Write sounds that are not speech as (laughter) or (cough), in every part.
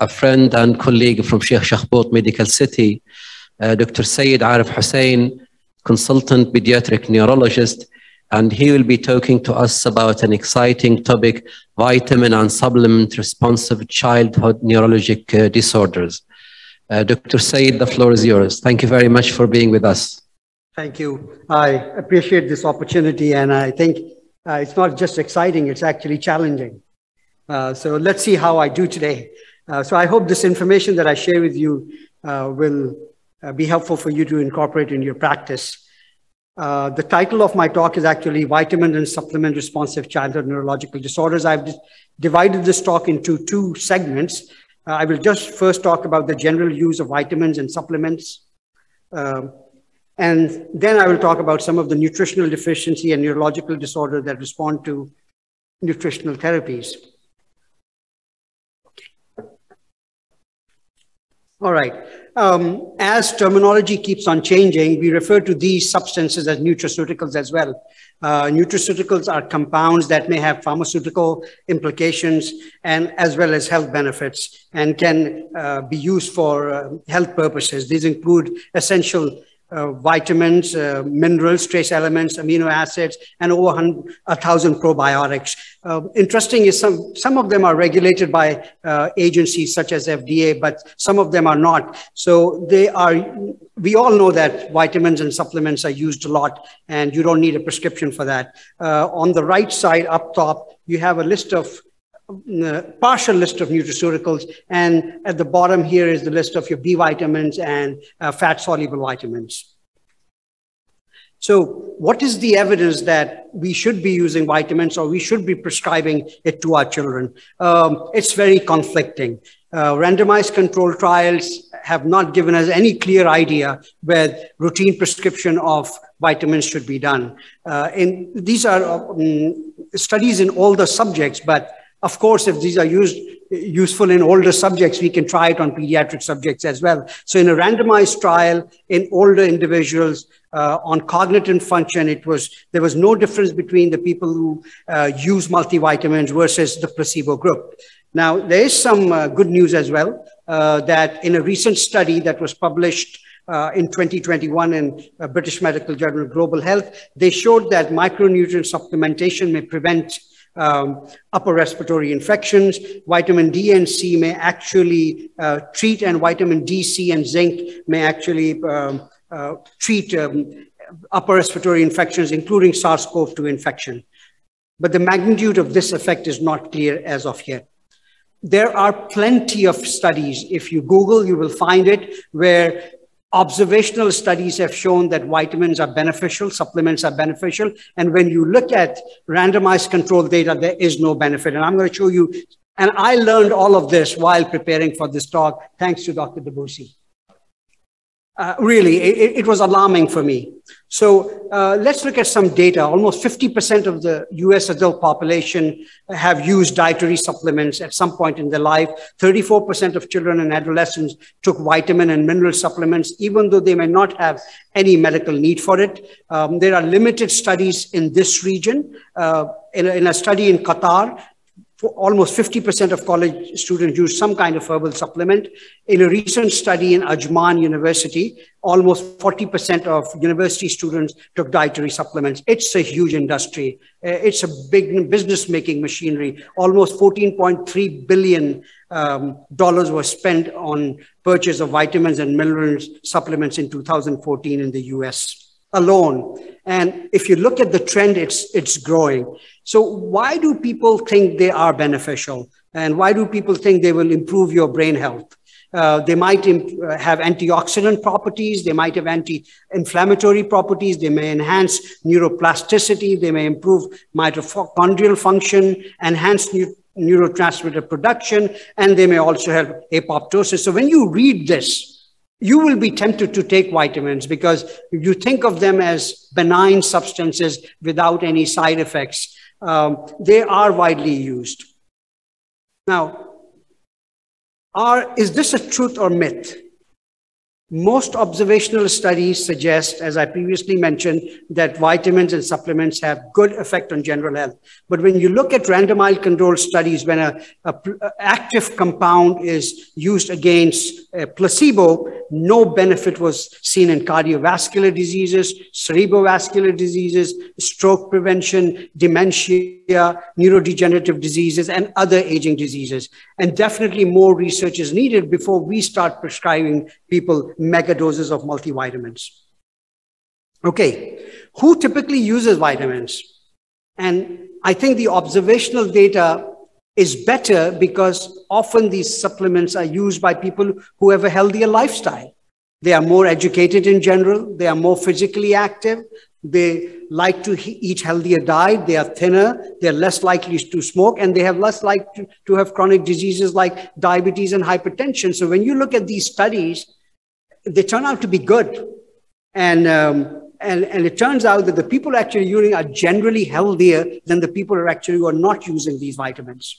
a friend and colleague from Sheikh Shakhbout Medical City, uh, Dr. Syed Arif Hosain, consultant pediatric neurologist, and he will be talking to us about an exciting topic, vitamin and supplement responsive childhood neurologic uh, disorders. Uh, Dr. Syed, the floor is yours. Thank you very much for being with us. Thank you. I appreciate this opportunity, and I think uh, it's not just exciting, it's actually challenging. Uh, so let's see how I do today. Uh, so I hope this information that I share with you uh, will uh, be helpful for you to incorporate in your practice. Uh, the title of my talk is actually Vitamin and Supplement Responsive Childhood Neurological Disorders. I've divided this talk into two segments. I will just first talk about the general use of vitamins and supplements. Um, and then I will talk about some of the nutritional deficiency and neurological disorder that respond to nutritional therapies. All right. Um, as terminology keeps on changing, we refer to these substances as nutraceuticals as well. Uh, nutraceuticals are compounds that may have pharmaceutical implications and as well as health benefits and can uh, be used for uh, health purposes. These include essential uh, vitamins, uh, minerals, trace elements, amino acids, and over a thousand probiotics. Uh, interesting is some, some of them are regulated by uh, agencies such as FDA, but some of them are not. So they are, we all know that vitamins and supplements are used a lot and you don't need a prescription for that. Uh, on the right side up top, you have a list of uh, partial list of nutraceuticals. And at the bottom here is the list of your B vitamins and uh, fat soluble vitamins. So what is the evidence that we should be using vitamins or we should be prescribing it to our children? Um, it's very conflicting. Uh, randomized control trials have not given us any clear idea where routine prescription of vitamins should be done. Uh, and these are um, studies in all the subjects, but of course, if these are used useful in older subjects, we can try it on pediatric subjects as well. So in a randomized trial in older individuals uh, on cognitive function, it was there was no difference between the people who uh, use multivitamins versus the placebo group. Now, there is some uh, good news as well uh, that in a recent study that was published uh, in 2021 in uh, British Medical Journal Global Health, they showed that micronutrient supplementation may prevent um, upper respiratory infections. Vitamin D and C may actually uh, treat, and vitamin D, C, and zinc may actually um, uh, treat um, upper respiratory infections, including SARS-CoV-2 infection. But the magnitude of this effect is not clear as of yet. There are plenty of studies. If you Google, you will find it, where Observational studies have shown that vitamins are beneficial, supplements are beneficial. And when you look at randomized control data, there is no benefit. And I'm going to show you. And I learned all of this while preparing for this talk, thanks to Dr. Debussy. Uh, really, it, it, was alarming for me. So uh, let's look at some data. Almost 50% of the US adult population have used dietary supplements at some point in their life. 34% of children and adolescents took vitamin and mineral supplements, even though they may not have any medical need for it. Um, there are limited studies in this region. Uh, in, a, in a study in Qatar, almost 50% of college students use some kind of herbal supplement. In a recent study in Ajman University, almost 40% of university students took dietary supplements. It's a huge industry. Uh, it's a big business making machinery. Almost 14.3 billion um, dollars was spent on purchase of vitamins and minerals supplements in 2014 in the US alone. And if you look at the trend, it's, it's growing. So why do people think they are beneficial? And why do people think they will improve your brain health? Uh, they might uh, have antioxidant properties. They might have anti-inflammatory properties. They may enhance neuroplasticity. They may improve mitochondrial function, enhance neurotransmitter production, and they may also help apoptosis. So when you read this, you will be tempted to take vitamins because you think of them as benign substances without any side effects. Um, they are widely used. Now, are, is this a truth or myth? Most observational studies suggest, as I previously mentioned, that vitamins and supplements have good effect on general health. But when you look at randomized controlled studies, when a, a, a active compound is used against a placebo, no benefit was seen in cardiovascular diseases, cerebrovascular diseases, stroke prevention, dementia, neurodegenerative diseases, and other aging diseases. And definitely more research is needed before we start prescribing people mega doses of multivitamins. Okay, who typically uses vitamins? And I think the observational data is better because often these supplements are used by people who have a healthier lifestyle. They are more educated in general, they are more physically active, they like to eat healthier diet, they are thinner, they're less likely to smoke, and they have less likely to, to have chronic diseases like diabetes and hypertension. So when you look at these studies, they turn out to be good. And, um, and, and it turns out that the people actually using are generally healthier than the people who are actually who are not using these vitamins.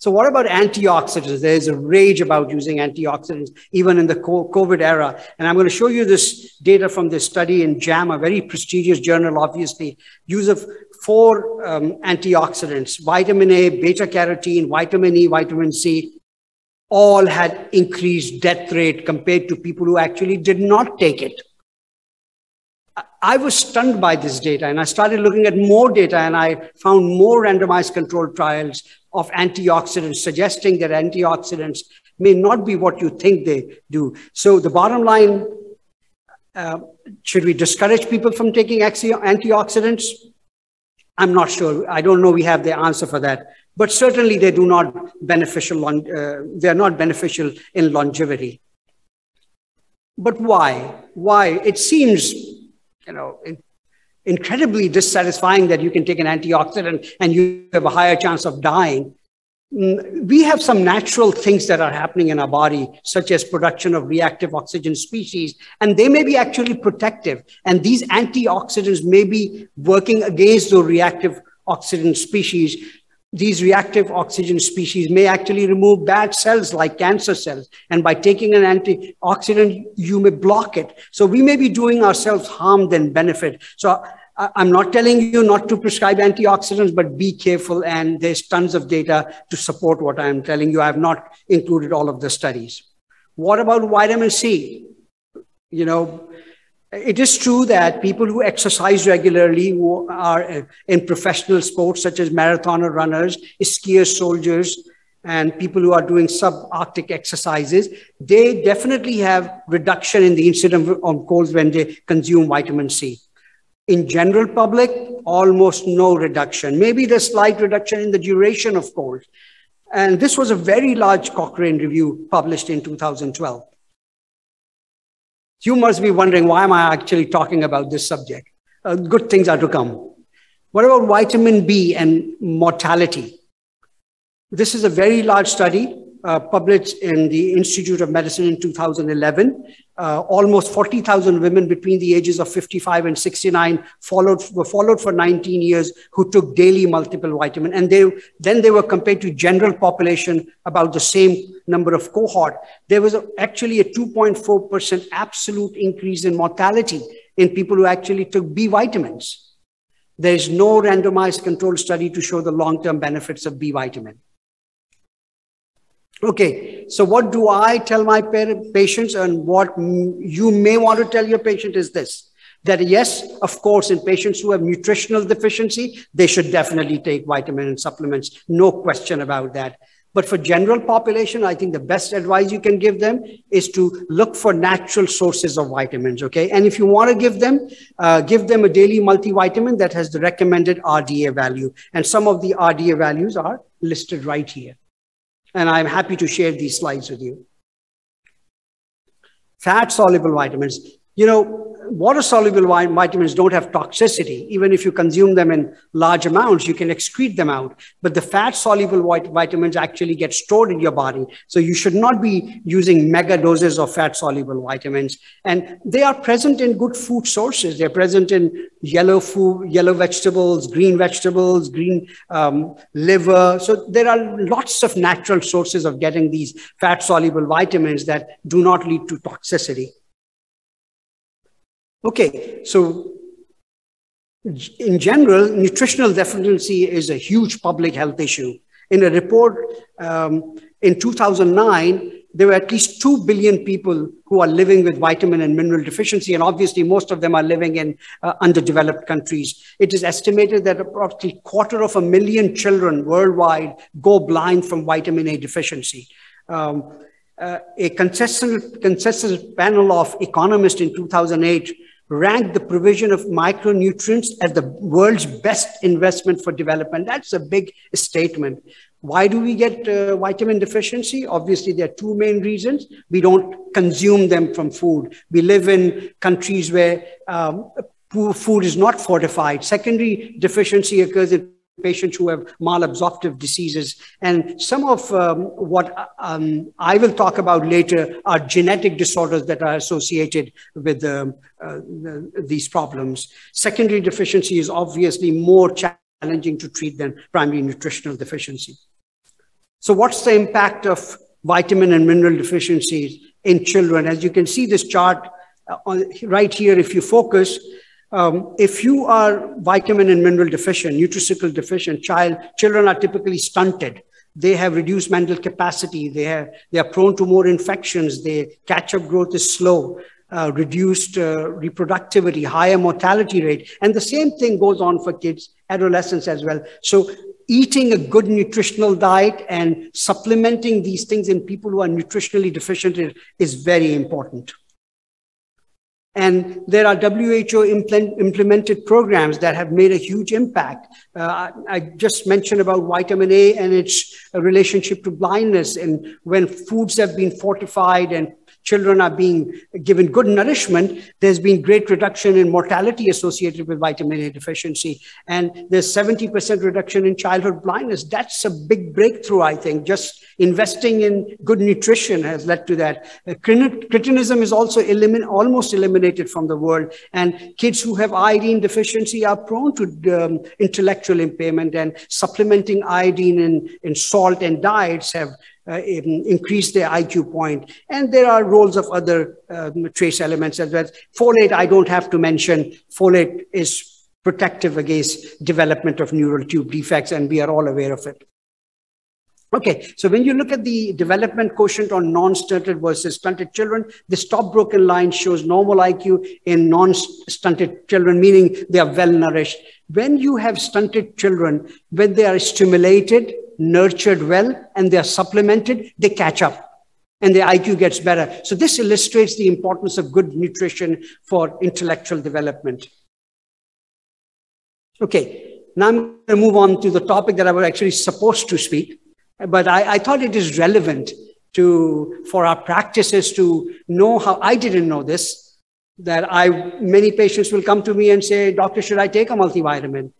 So what about antioxidants? There's a rage about using antioxidants, even in the COVID era. And I'm going to show you this data from this study in JAMA, a very prestigious journal, obviously. Use of four um, antioxidants, vitamin A, beta carotene, vitamin E, vitamin C, all had increased death rate compared to people who actually did not take it. I was stunned by this data and I started looking at more data and I found more randomized controlled trials of antioxidants suggesting that antioxidants may not be what you think they do. So the bottom line, uh, should we discourage people from taking antioxidants? I'm not sure. I don't know we have the answer for that but certainly they do not beneficial, uh, they are not beneficial in longevity. But why? Why? It seems, you know, incredibly dissatisfying that you can take an antioxidant and you have a higher chance of dying. Mm, we have some natural things that are happening in our body, such as production of reactive oxygen species, and they may be actually protective. And these antioxidants may be working against those reactive oxygen species these reactive oxygen species may actually remove bad cells like cancer cells. And by taking an antioxidant, you may block it. So we may be doing ourselves harm than benefit. So I'm not telling you not to prescribe antioxidants, but be careful. And there's tons of data to support what I'm telling you. I have not included all of the studies. What about vitamin C? You know, it is true that people who exercise regularly, who are uh, in professional sports such as marathoner runners, skiers, soldiers, and people who are doing subarctic exercises, they definitely have reduction in the incidence of colds when they consume vitamin C. In general public, almost no reduction. Maybe the slight reduction in the duration of colds. And this was a very large Cochrane review published in 2012. You must be wondering, why am I actually talking about this subject? Uh, good things are to come. What about vitamin B and mortality? This is a very large study uh, published in the Institute of Medicine in 2011. Uh, almost 40,000 women between the ages of 55 and 69 followed, were followed for 19 years who took daily multiple vitamin. And they, then they were compared to general population about the same number of cohort. There was actually a 2.4% absolute increase in mortality in people who actually took B vitamins. There is no randomized controlled study to show the long-term benefits of B vitamin. Okay, so what do I tell my patients and what you may want to tell your patient is this, that yes, of course, in patients who have nutritional deficiency, they should definitely take vitamin and supplements, no question about that. But for general population, I think the best advice you can give them is to look for natural sources of vitamins, okay? And if you want to give them, uh, give them a daily multivitamin that has the recommended RDA value. And some of the RDA values are listed right here. And I'm happy to share these slides with you. Fat soluble vitamins. You know, water-soluble vitamins don't have toxicity. Even if you consume them in large amounts, you can excrete them out. But the fat-soluble vitamins actually get stored in your body. So you should not be using mega doses of fat-soluble vitamins. And they are present in good food sources. They're present in yellow food, yellow vegetables, green vegetables, green um, liver. So there are lots of natural sources of getting these fat-soluble vitamins that do not lead to toxicity. Okay, so in general, nutritional deficiency is a huge public health issue. In a report um, in 2009, there were at least 2 billion people who are living with vitamin and mineral deficiency, and obviously most of them are living in uh, underdeveloped countries. It is estimated that approximately quarter of a million children worldwide go blind from vitamin A deficiency. Um, uh, a consensus, consensus panel of economists in 2008 ranked the provision of micronutrients as the world's best investment for development. That's a big statement. Why do we get uh, vitamin deficiency? Obviously, there are two main reasons. We don't consume them from food. We live in countries where um, food is not fortified. Secondary deficiency occurs in patients who have malabsorptive diseases. And some of um, what um, I will talk about later are genetic disorders that are associated with um, uh, the, these problems. Secondary deficiency is obviously more challenging to treat than primary nutritional deficiency. So what's the impact of vitamin and mineral deficiencies in children? As you can see this chart uh, right here, if you focus, um, if you are vitamin and mineral deficient, nutraceutical deficient, child, children are typically stunted. They have reduced mental capacity. They, have, they are prone to more infections. Their catch-up growth is slow. Uh, reduced uh, reproductivity, higher mortality rate. And the same thing goes on for kids, adolescents as well. So eating a good nutritional diet and supplementing these things in people who are nutritionally deficient is very important. And there are WHO implement, implemented programs that have made a huge impact. Uh, I just mentioned about vitamin A and its relationship to blindness. And when foods have been fortified and children are being given good nourishment, there's been great reduction in mortality associated with vitamin A deficiency. And there's 70% reduction in childhood blindness. That's a big breakthrough, I think. Just investing in good nutrition has led to that. Uh, cretinism is also elimin almost eliminated from the world. And kids who have iodine deficiency are prone to um, intellectual impairment and supplementing iodine in, in salt and diets have increase their IQ point. And there are roles of other um, trace elements as well. Folate, I don't have to mention. Folate is protective against development of neural tube defects, and we are all aware of it. Okay, so when you look at the development quotient on non-stunted versus stunted children, the top broken line shows normal IQ in non-stunted children, meaning they are well nourished. When you have stunted children, when they are stimulated, nurtured well, and they're supplemented, they catch up and their IQ gets better. So this illustrates the importance of good nutrition for intellectual development. Okay, now I'm going to move on to the topic that I was actually supposed to speak, but I, I thought it is relevant to for our practices to know how I didn't know this. That I many patients will come to me and say, "Doctor, should I take a multivitamin?"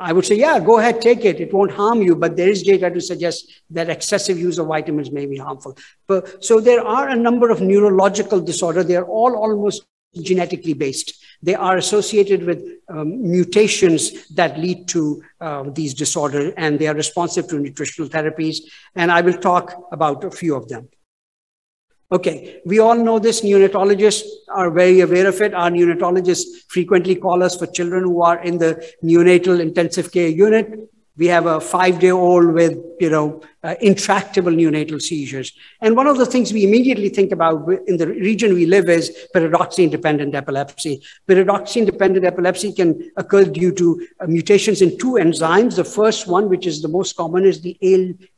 I would say, yeah, go ahead, take it. It won't harm you. But there is data to suggest that excessive use of vitamins may be harmful. But, so there are a number of neurological disorders. They are all almost genetically based. They are associated with um, mutations that lead to uh, these disorders, and they are responsive to nutritional therapies. And I will talk about a few of them. Okay, we all know this. Neonatologists are very aware of it. Our neonatologists frequently call us for children who are in the neonatal intensive care unit. We have a five-day-old with, you know, uh, intractable neonatal seizures. And one of the things we immediately think about in the region we live is pyridoxine-dependent epilepsy. Pyridoxine-dependent epilepsy can occur due to uh, mutations in two enzymes. The first one, which is the most common, is the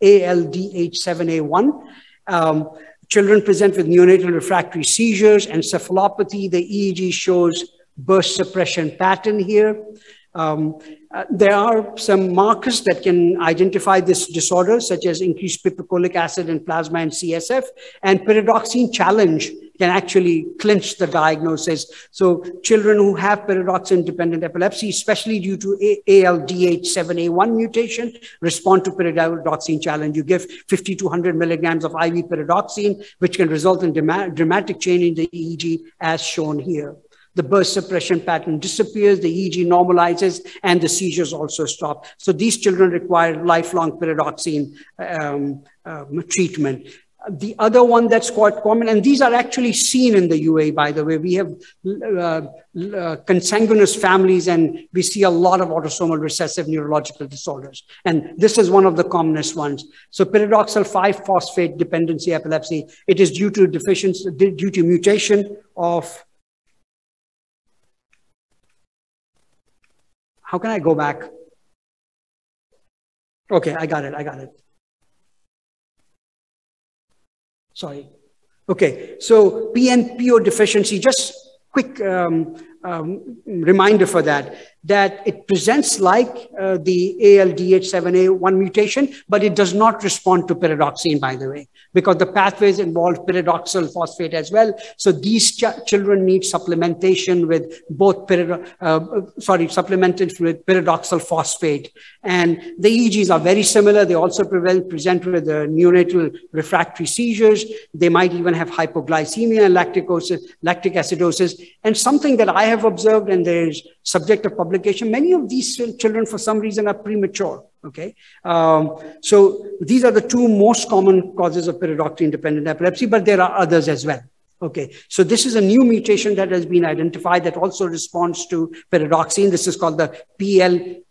ALDH7A1. Um, Children present with neonatal refractory seizures, and encephalopathy. The EEG shows burst suppression pattern here. Um, uh, there are some markers that can identify this disorder, such as increased piperacolic acid in plasma and CSF, and pyridoxine challenge can actually clinch the diagnosis. So children who have pyridoxine-dependent epilepsy, especially due to ALDH7A1 mutation, respond to pyridoxine challenge. You give 50 to 100 milligrams of IV pyridoxine, which can result in dramatic change in the EEG as shown here the burst suppression pattern disappears, the EEG normalizes, and the seizures also stop. So these children require lifelong pyridoxine um, uh, treatment. The other one that's quite common, and these are actually seen in the UAE, by the way. We have uh, uh, consanguineous families, and we see a lot of autosomal recessive neurological disorders. And this is one of the commonest ones. So pyridoxal 5-phosphate dependency epilepsy, it is due to deficiency, due to mutation of How can I go back? Okay, I got it, I got it. Sorry. Okay, so PNPO deficiency, just quick um, um, reminder for that that it presents like uh, the ALDH7A1 mutation, but it does not respond to pyridoxine, by the way, because the pathways involve pyridoxal phosphate as well. So these ch children need supplementation with both, uh, sorry, supplemented with pyridoxal phosphate. And the EEGs are very similar. They also present with uh, neonatal refractory seizures. They might even have hypoglycemia and lactic acidosis. And something that I have observed, and there's subject of publication, many of these children, for some reason, are premature. Okay, um, so these are the two most common causes of pyridoxine-dependent epilepsy, but there are others as well. Okay, so this is a new mutation that has been identified that also responds to pyridoxine. This is called the PL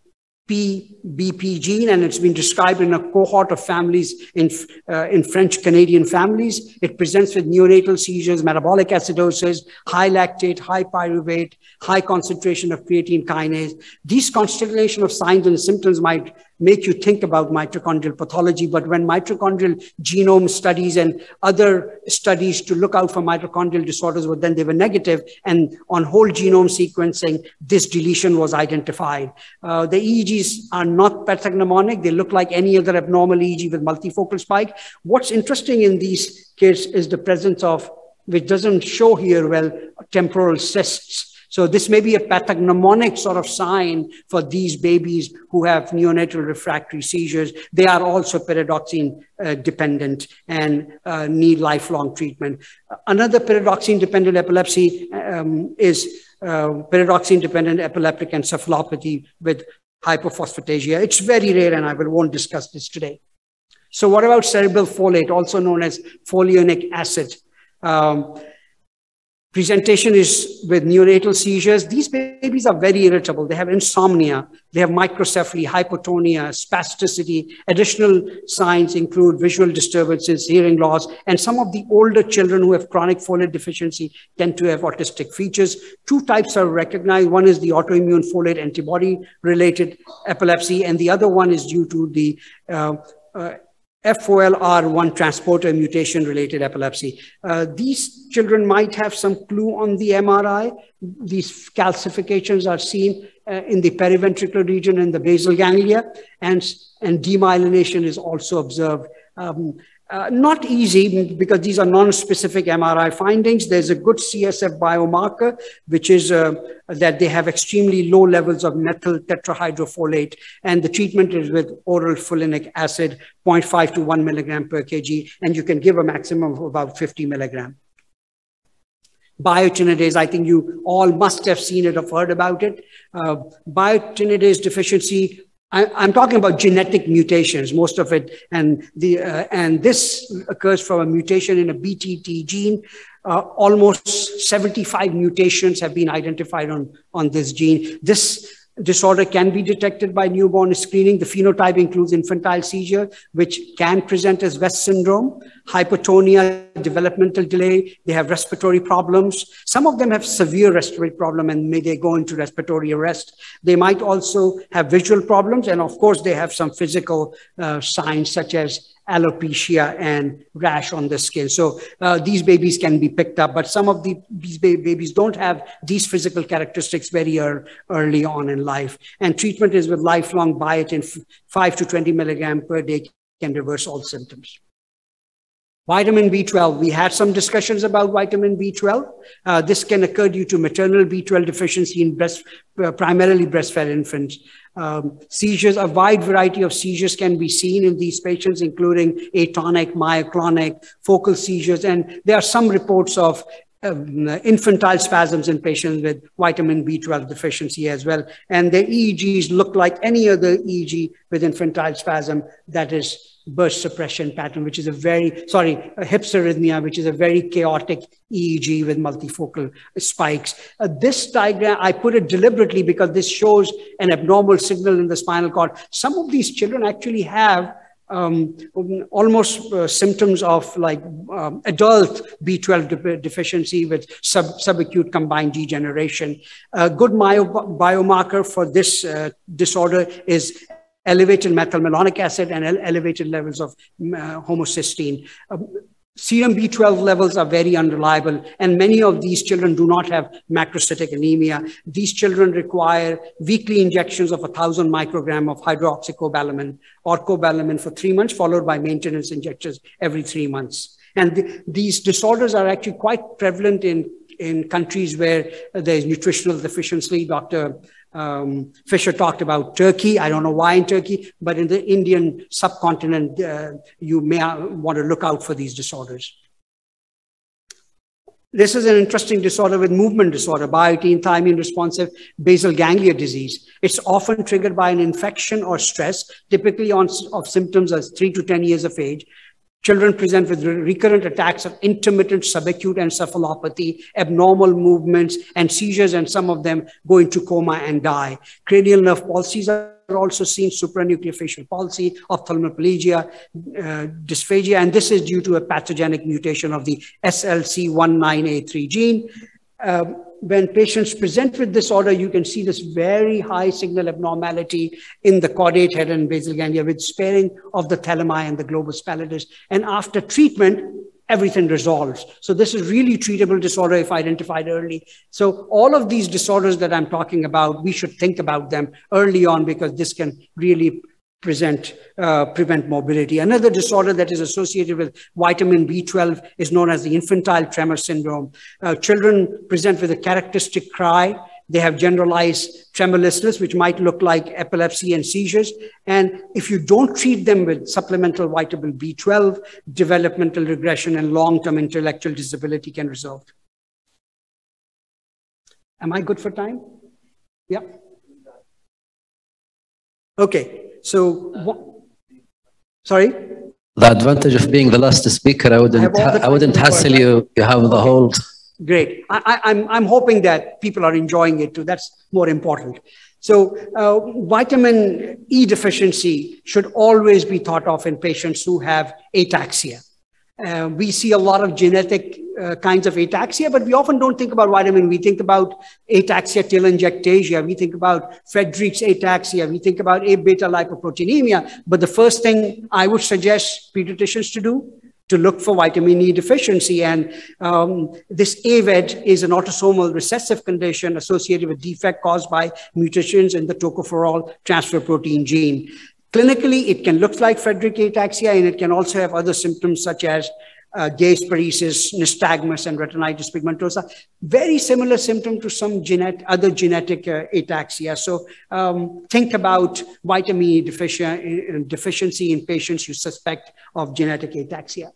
PBP gene, and it's been described in a cohort of families in, uh, in French Canadian families. It presents with neonatal seizures, metabolic acidosis, high lactate, high pyruvate, high concentration of creatine kinase. These constellation of signs and symptoms might make you think about mitochondrial pathology. But when mitochondrial genome studies and other studies to look out for mitochondrial disorders were then they were negative, and on whole genome sequencing, this deletion was identified. Uh, the EEGs are not pathognomonic. They look like any other abnormal EEG with multifocal spike. What's interesting in these kids is the presence of, which doesn't show here well, temporal cysts so this may be a pathognomonic sort of sign for these babies who have neonatal refractory seizures. They are also pyridoxine uh, dependent and uh, need lifelong treatment. Another pyridoxine dependent epilepsy um, is uh, pyridoxine dependent epileptic encephalopathy with hypophosphatasia. It's very rare and I will, won't discuss this today. So what about cerebral folate, also known as folinic acid? Um, Presentation is with neonatal seizures. These babies are very irritable. They have insomnia. They have microcephaly, hypotonia, spasticity. Additional signs include visual disturbances, hearing loss, and some of the older children who have chronic folate deficiency tend to have autistic features. Two types are recognized. One is the autoimmune folate antibody related epilepsy, and the other one is due to the uh, uh, FOLR1 transporter mutation related epilepsy. Uh, these children might have some clue on the MRI. These calcifications are seen uh, in the periventricular region and the basal ganglia, and, and demyelination is also observed. Um, uh, not easy because these are non-specific MRI findings. There's a good CSF biomarker, which is uh, that they have extremely low levels of methyl tetrahydrofolate, and the treatment is with oral folinic acid, 0.5 to 1 milligram per kg, and you can give a maximum of about 50 milligram. Biotinidase, I think you all must have seen it or heard about it. Uh, biotinidase deficiency I, am talking about genetic mutations, most of it, and the uh, and this occurs from a mutation in a BTD gene. Uh, almost 75 mutations have been identified on on this gene. This disorder can be detected by newborn screening. The phenotype includes infantile seizure, which can present as West syndrome, hypotonia, developmental delay. They have respiratory problems. Some of them have severe respiratory problem and may they go into respiratory arrest. They might also have visual problems. And of course, they have some physical uh, signs such as alopecia and rash on the skin. So uh, these babies can be picked up, but some of the, these babies don't have these physical characteristics very early on in life. And treatment is with lifelong biotin 5 to 20 milligram per day can reverse all symptoms. Vitamin B12, we had some discussions about vitamin B12. Uh, this can occur due to maternal B12 deficiency in breast, uh, primarily breastfed infants. Um, seizures, a wide variety of seizures can be seen in these patients, including atonic, myoclonic, focal seizures, and there are some reports of um, infantile spasms in patients with vitamin B12 deficiency as well. And the EEGs look like any other EEG with infantile spasm that is burst suppression pattern, which is a very, sorry, a hypsarrhythmia, which is a very chaotic EEG with multifocal spikes. Uh, this diagram, I put it deliberately because this shows an abnormal signal in the spinal cord. Some of these children actually have um, almost uh, symptoms of like um, adult B12 de deficiency with sub subacute combined degeneration. A good biomarker for this uh, disorder is elevated methylmalonic acid and elevated levels of uh, homocysteine. Um, serum B12 levels are very unreliable, and many of these children do not have macrocytic anemia. These children require weekly injections of 1,000 microgram of hydroxycobalamin or cobalamin for three months, followed by maintenance injections every three months. And th these disorders are actually quite prevalent in, in countries where there is nutritional deficiency. Dr. Um, Fisher talked about Turkey. I don't know why in Turkey, but in the Indian subcontinent, uh, you may want to look out for these disorders. This is an interesting disorder with movement disorder, biotin thiamine responsive basal ganglia disease. It's often triggered by an infection or stress, typically on, of symptoms as three to 10 years of age, Children present with recurrent attacks of intermittent subacute encephalopathy, abnormal movements, and seizures, and some of them go into coma and die. Cranial nerve palsies are also seen, supranuclear facial palsy, ophthalmoplegia, uh, dysphagia, and this is due to a pathogenic mutation of the SLC19A3 gene. Um, when patients present with this disorder, you can see this very high signal abnormality in the caudate head and basal ganglia with sparing of the thalami and the globus pallidus. And after treatment, everything resolves. So this is really treatable disorder if identified early. So all of these disorders that I'm talking about, we should think about them early on because this can really present, uh, prevent morbidity. Another disorder that is associated with vitamin B12 is known as the infantile tremor syndrome. Uh, children present with a characteristic cry. They have generalized tremulousness, which might look like epilepsy and seizures. And if you don't treat them with supplemental vitamin B12, developmental regression and long-term intellectual disability can result. Am I good for time? Yeah. Okay. So, sorry? The advantage of being the last speaker, I wouldn't, I, I wouldn't hassle you. You have the whole. Great. I, am I'm, I'm hoping that people are enjoying it too. That's more important. So uh, vitamin E deficiency should always be thought of in patients who have ataxia. Uh, we see a lot of genetic uh, kinds of ataxia, but we often don't think about vitamin. We think about ataxia telangiectasia. We think about Friedreich's ataxia. We think about A beta lipoproteinemia. But the first thing I would suggest pediatricians to do to look for vitamin E deficiency. And um, this AVED is an autosomal recessive condition associated with defect caused by mutations in the tocopherol transfer protein gene. Clinically, it can look like Friedreich ataxia, and it can also have other symptoms such as uh, gaze paresis, nystagmus, and retinitis pigmentosa. Very similar symptom to some genet other genetic uh, ataxia. So um, think about vitamin E defici uh, deficiency in patients you suspect of genetic ataxia.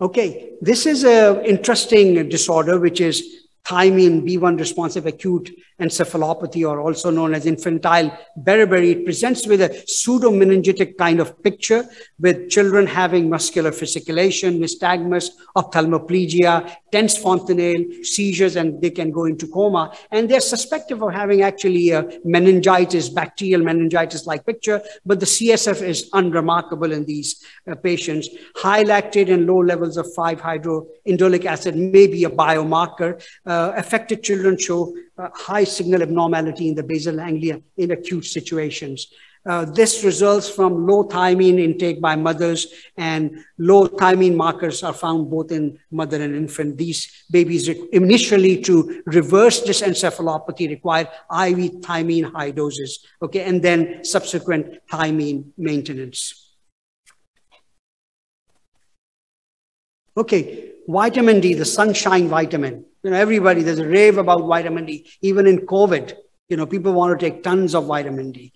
Okay, this is an interesting disorder, which is thiamine B1 responsive acute encephalopathy, or also known as infantile beriberi. It presents with a pseudo-meningitic kind of picture with children having muscular fasciculation, nystagmus, ophthalmoplegia, tense fontanelle, seizures, and they can go into coma. And they're suspected of having actually a meningitis, bacterial meningitis-like picture, but the CSF is unremarkable in these uh, patients. High lactate and low levels of 5-hydroindolic acid may be a biomarker. Uh, affected children show uh, high signal abnormality in the basal ganglia in acute situations. Uh, this results from low thiamine intake by mothers and low thiamine markers are found both in mother and infant. These babies initially to reverse this encephalopathy require IV thiamine high doses, okay, and then subsequent thiamine maintenance. Okay, vitamin D, the sunshine vitamin. You know, everybody, there's a rave about vitamin D. Even in COVID, you know, people want to take tons of vitamin D.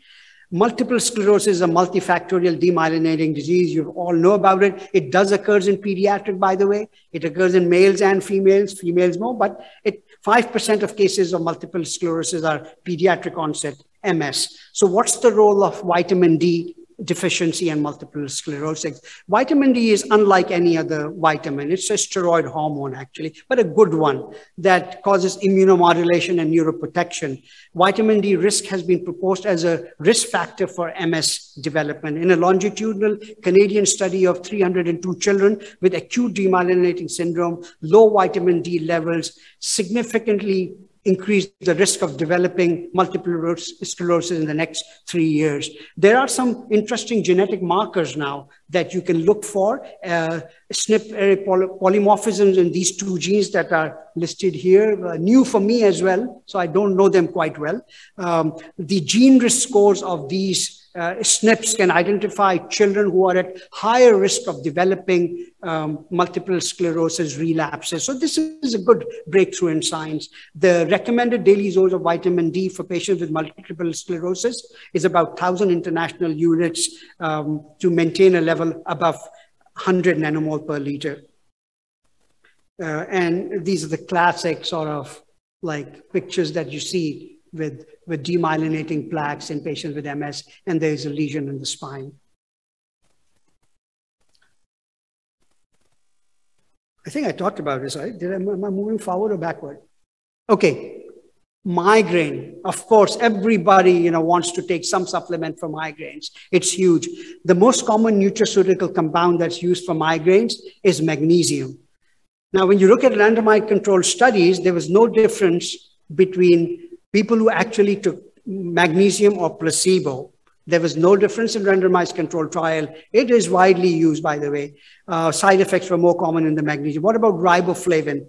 Multiple sclerosis is a multifactorial demyelinating disease. You all know about it. It does occurs in pediatric, by the way. It occurs in males and females, females more, but it 5% of cases of multiple sclerosis are pediatric onset MS. So what's the role of vitamin D deficiency and multiple sclerosis. Vitamin D is unlike any other vitamin. It's a steroid hormone, actually, but a good one that causes immunomodulation and neuroprotection. Vitamin D risk has been proposed as a risk factor for MS development. In a longitudinal Canadian study of 302 children with acute demyelinating syndrome, low vitamin D levels significantly increase the risk of developing multiple sclerosis in the next three years. There are some interesting genetic markers now that you can look for. Uh, SNP uh, polymorphisms in these two genes that are listed here, uh, new for me as well, so I don't know them quite well. Um, the gene risk scores of these uh, SNPs can identify children who are at higher risk of developing um, multiple sclerosis relapses. So this is a good breakthrough in science. The recommended daily dose of vitamin D for patients with multiple sclerosis is about 1,000 international units um, to maintain a level above 100 nanomole per liter. Uh, and these are the classic sort of like pictures that you see with, with demyelinating plaques in patients with MS, and there is a lesion in the spine. I think I talked about this, right? Did I, am I moving forward or backward? Okay, migraine. Of course, everybody you know wants to take some supplement for migraines. It's huge. The most common nutraceutical compound that's used for migraines is magnesium. Now, when you look at randomized controlled studies, there was no difference between people who actually took magnesium or placebo. There was no difference in randomized control trial. It is widely used, by the way. Uh, side effects were more common in the magnesium. What about riboflavin,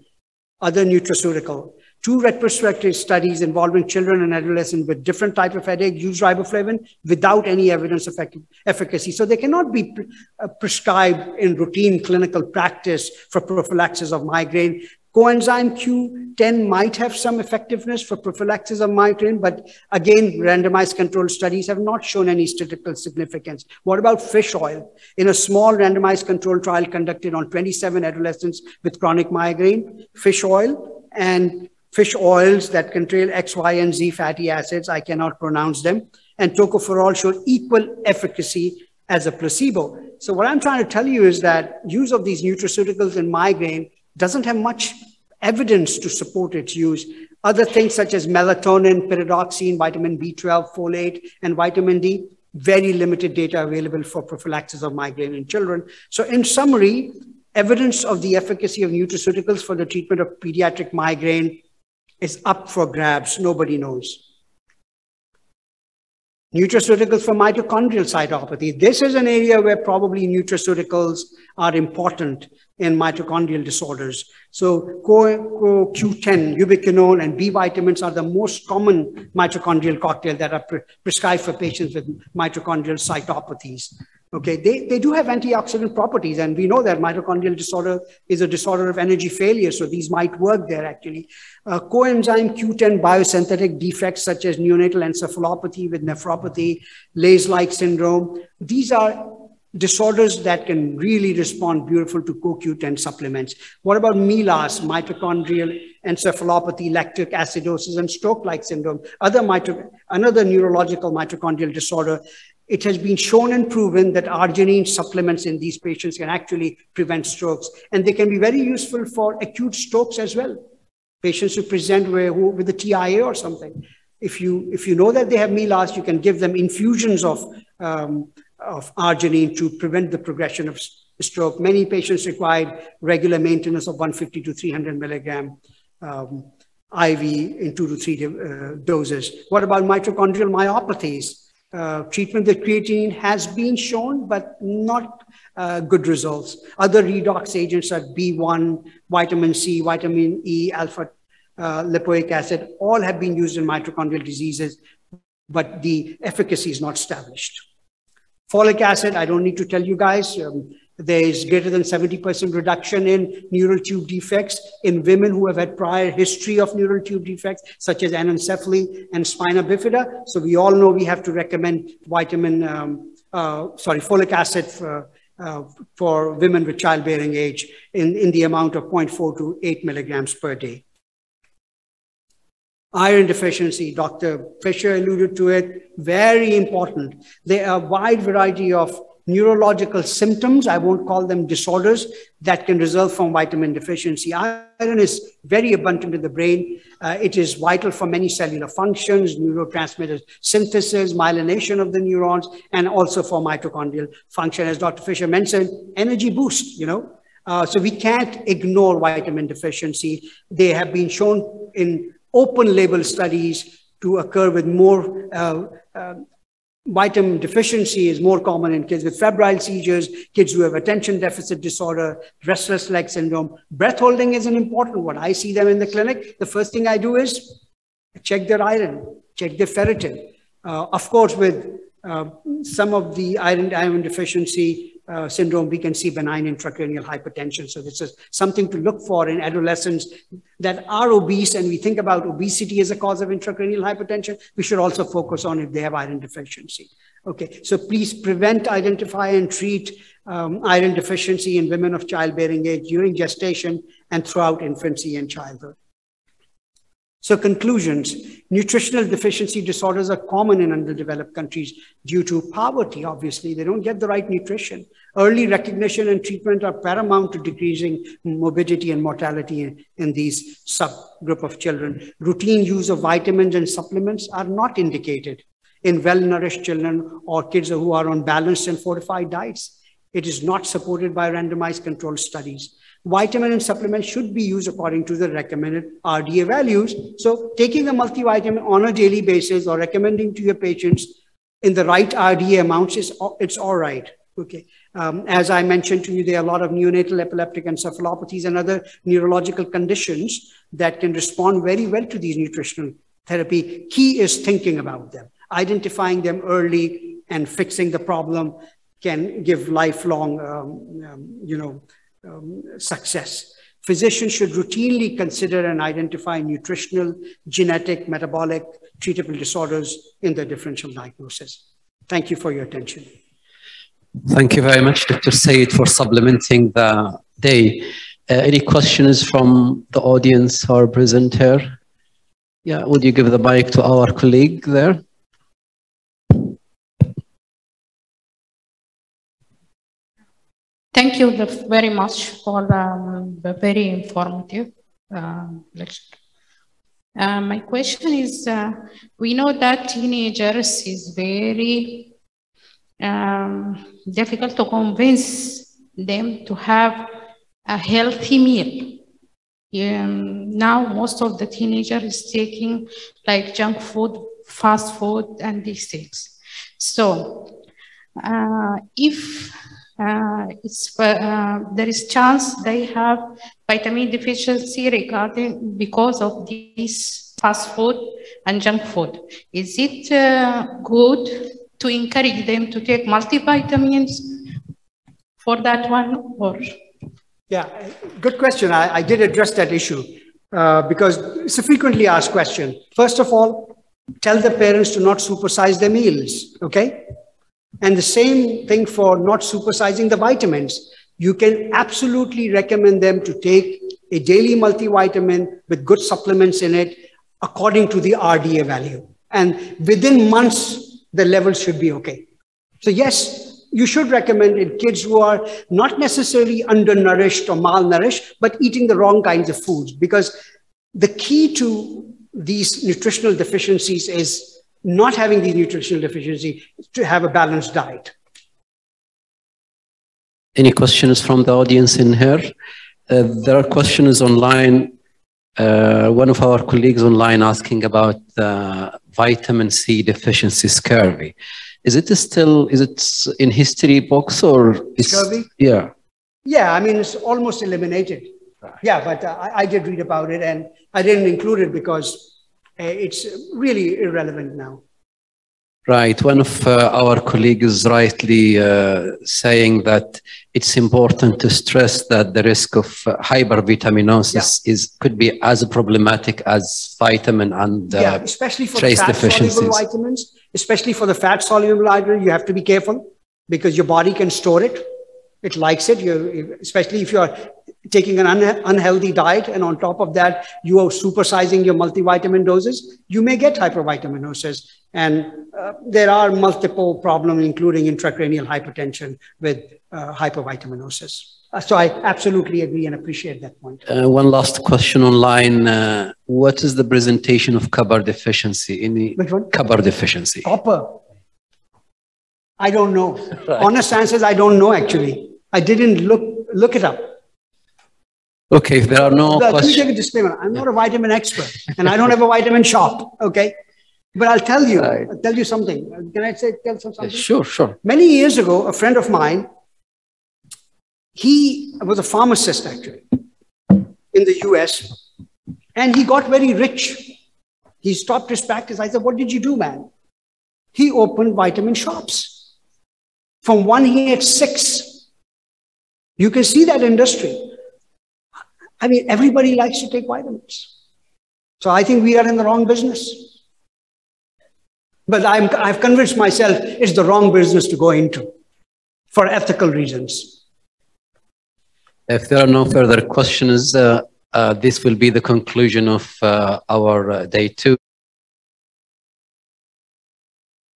other nutraceutical? Two retrospective studies involving children and adolescents with different type of headache used riboflavin without any evidence of efficacy. So they cannot be pre uh, prescribed in routine clinical practice for prophylaxis of migraine. Coenzyme Q10 might have some effectiveness for prophylaxis of migraine, but again, randomized controlled studies have not shown any statistical significance. What about fish oil? In a small randomized controlled trial conducted on 27 adolescents with chronic migraine, fish oil and fish oils that contain X, Y, and Z fatty acids, I cannot pronounce them, and tocopherol showed equal efficacy as a placebo. So what I'm trying to tell you is that use of these nutraceuticals in migraine doesn't have much evidence to support its use. Other things such as melatonin, pyridoxine, vitamin B12, folate, and vitamin D, very limited data available for prophylaxis of migraine in children. So in summary, evidence of the efficacy of nutraceuticals for the treatment of pediatric migraine is up for grabs. Nobody knows. Nutraceuticals for mitochondrial cytopathy. This is an area where probably nutraceuticals are important in mitochondrial disorders. So CoQ10, ubiquinone, and B vitamins are the most common mitochondrial cocktail that are pre prescribed for patients with mitochondrial cytopathies. Okay, they, they do have antioxidant properties, and we know that mitochondrial disorder is a disorder of energy failure, so these might work there actually. Uh, coenzyme Q10 biosynthetic defects such as neonatal encephalopathy with nephropathy, Leigh-like syndrome, these are disorders that can really respond beautiful to CoQ10 supplements. What about MELAS, mitochondrial encephalopathy, lactic acidosis, and stroke-like syndrome, other mito- another neurological mitochondrial disorder it has been shown and proven that arginine supplements in these patients can actually prevent strokes. And they can be very useful for acute strokes as well. Patients who present with, a TIA or something. If you, if you know that they have MELAS, you can give them infusions of, um, of arginine to prevent the progression of stroke. Many patients require regular maintenance of 150 to 300 milligram um, IV in two to three uh, doses. What about mitochondrial myopathies? Uh, treatment with creatine has been shown, but not uh, good results. Other redox agents like B1, vitamin C, vitamin E, alpha uh, lipoic acid, all have been used in mitochondrial diseases, but the efficacy is not established. Folic acid, I don't need to tell you guys, um, There is greater than 70% reduction in neural tube defects in women who have had prior history of neural tube defects, such as anencephaly and spina bifida. So we all know we have to recommend vitamin, um, uh, sorry, folic acid for, uh, for women with childbearing age in, in the amount of 0.4 to 8 milligrams per day. Iron deficiency, Dr. Fisher alluded to it, very important. There are a wide variety of neurological symptoms, I won't call them disorders, that can result from vitamin deficiency. Iron is very abundant in the brain. Uh, it is vital for many cellular functions, neurotransmitter synthesis, myelination of the neurons, and also for mitochondrial function. As Dr. Fisher mentioned, energy boost, you know. Uh, so we can't ignore vitamin deficiency. They have been shown in open label studies to occur with more uh, uh, Vitamin deficiency is more common in kids with febrile seizures, kids who have attention deficit disorder, restless leg syndrome. Breath holding is an important one. I see them in the clinic. The first thing I do is check their iron, check their ferritin. Uh, of course, with uh, some of the iron, iron deficiency, uh, syndrome, we can see benign intracranial hypertension. So this is something to look for in adolescents that are obese and we think about obesity as a cause of intracranial hypertension. We should also focus on if they have iron deficiency. Okay, so please prevent, identify, and treat um, iron deficiency in women of childbearing age during gestation and throughout infancy and childhood. So conclusions, nutritional deficiency disorders are common in underdeveloped countries due to poverty, obviously. They don't get the right nutrition. Early recognition and treatment are paramount to decreasing morbidity and mortality in, in these subgroup of children. Routine use of vitamins and supplements are not indicated in well-nourished children or kids who are on balanced and fortified diets. It is not supported by randomized controlled studies. Vitamin and supplements should be used according to the recommended RDA values. So taking a multivitamin on a daily basis or recommending to your patients in the right RDA amounts is it's all right. Okay. Um, as I mentioned to you, there are a lot of neonatal epileptic encephalopathies and other neurological conditions that can respond very well to these nutritional therapy. Key is thinking about them, identifying them early and fixing the problem can give lifelong, um, um, you know, um, success. Physicians should routinely consider and identify nutritional, genetic, metabolic, treatable disorders in the differential diagnosis. Thank you for your attention. Thank you very much, Dr. Syed, for supplementing the day. Uh, any questions from the audience or present here? Yeah, would you give the mic to our colleague there? Thank you very much for um, the very informative uh, lecture. Uh, my question is, uh, we know that teenagers is very um, difficult to convince them to have a healthy meal. Um, now most of the teenagers is taking like junk food, fast food, and these things. So uh, if uh, uh, there is chance they have vitamin deficiency regarding because of this fast food and junk food. Is it uh, good to encourage them to take multivitamins for that one or? Yeah, good question. I, I did address that issue uh, because it's a frequently asked question. First of all, tell the parents to not supersize their meals, okay? And the same thing for not supersizing the vitamins. You can absolutely recommend them to take a daily multivitamin with good supplements in it according to the RDA value. And within months, the levels should be okay. So yes, you should recommend in kids who are not necessarily undernourished or malnourished, but eating the wrong kinds of foods because the key to these nutritional deficiencies is not having the nutritional deficiency to have a balanced diet. Any questions from the audience in here? Uh, there are questions online. Uh, one of our colleagues online asking about the vitamin C deficiency scurvy. Is it still, is it in history books or? Scurvy? Yeah. Yeah, I mean, it's almost eliminated. Right. Yeah, but uh, I, I did read about it and I didn't include it because uh, it's really irrelevant now. Right. One of uh, our colleagues rightly uh, saying that it's important to stress that the risk of uh, hypervitaminosis is could be as problematic as vitamin and uh, yeah, especially for trace fat soluble vitamins, especially for the fat soluble vitamin, you have to be careful because your body can store it. It likes it, you, especially if you're taking an un- unhealthy diet and on top of that, you are supersizing your multivitamin doses, you may get hypervitaminosis. And uh, there are multiple problems, including intracranial hypertension with uh, hypervitaminosis. Uh, so I absolutely agree and appreciate that point. Uh, one last question online. Uh, what is the presentation of copper deficiency? Any Which one? copper deficiency? Copper. I don't know. (laughs) Honest answers, I don't know actually. I didn't look look it up. Okay, if there are no Let me take a disclaimer. I'm not a vitamin expert and I don't have a vitamin shop. Okay. But I'll tell you, Right. I'll tell you something. Can I say, tell some something? Sure, sure. Many years ago, a friend of mine, he was a pharmacist actually in the US, and he got very rich. He stopped his practice. I said, What did you do, man? He opened vitamin shops. From one, he had six. You can see that industry. I mean, everybody likes to take vitamins. So I think we are in the wrong business. But I'm, I've convinced myself it's the wrong business to go into for ethical reasons. If there are no further questions, uh, uh, this will be the conclusion of uh, our uh, day two.